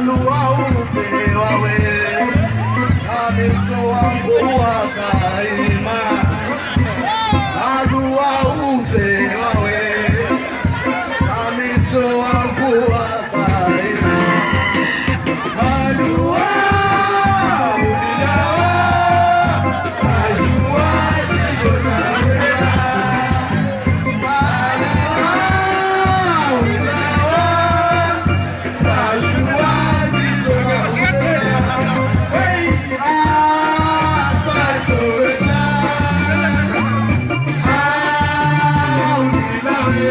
luau, se va a.